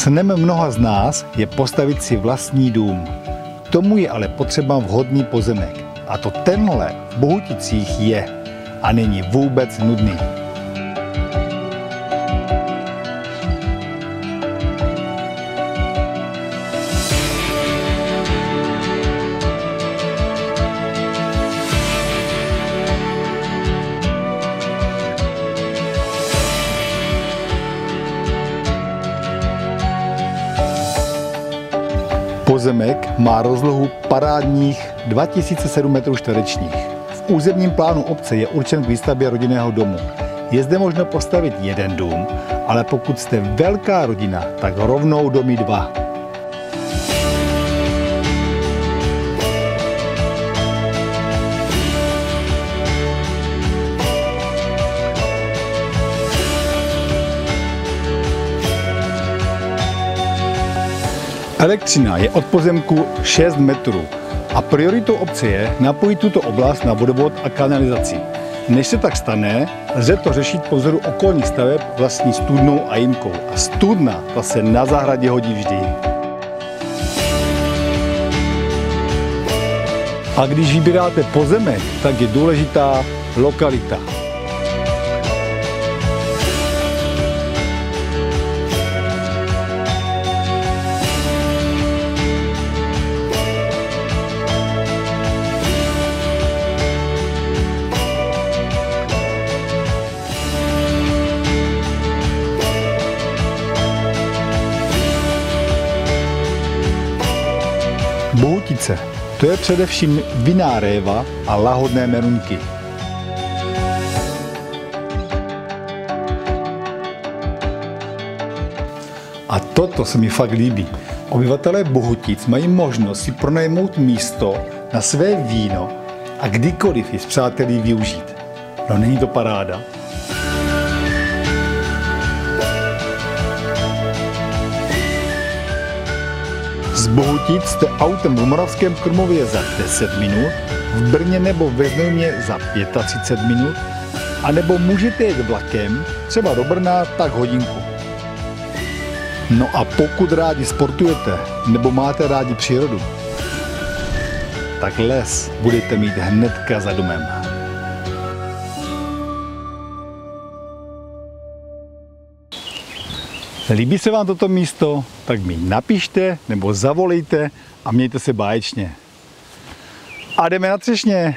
Snem mnoha z nás je postavit si vlastní dům. K tomu je ale potřeba vhodný pozemek. A to tenhle v Bohuticích je a není vůbec nudný. Pozemek má rozlohu parádních 2007 m čtverečních. V územním plánu obce je určen k výstavbě rodinného domu. Je zde možno postavit jeden dům, ale pokud jste velká rodina, tak rovnou domy dva. Elektřina je od pozemku 6 metrů a prioritou obce je napojit tuto oblast na vodovod a kanalizaci. Než se tak stane, lze to řešit po vzoru okolních staveb vlastní studnou a jimkou. A studna ta se na zahradě hodí vždy. A když vybíráte pozemek, tak je důležitá lokalita. Bohutice, to je především vinná réva a lahodné merunky. A toto se mi fakt líbí. Obyvatelé Bohutic mají možnost si pronajmout místo na své víno a kdykoliv ji s přátelí využít. No není to paráda? Bohutic jste autem v Moravském Krmově za 10 minut, v Brně nebo ve Znojmě za 35 minut, a nebo můžete jet vlakem, třeba do Brna, tak hodinku. No a pokud rádi sportujete nebo máte rádi přírodu, tak les budete mít hnedka za domem. Líbí se vám toto místo? Tak mi napište nebo zavolejte a mějte se báječně. A jdeme na třešně.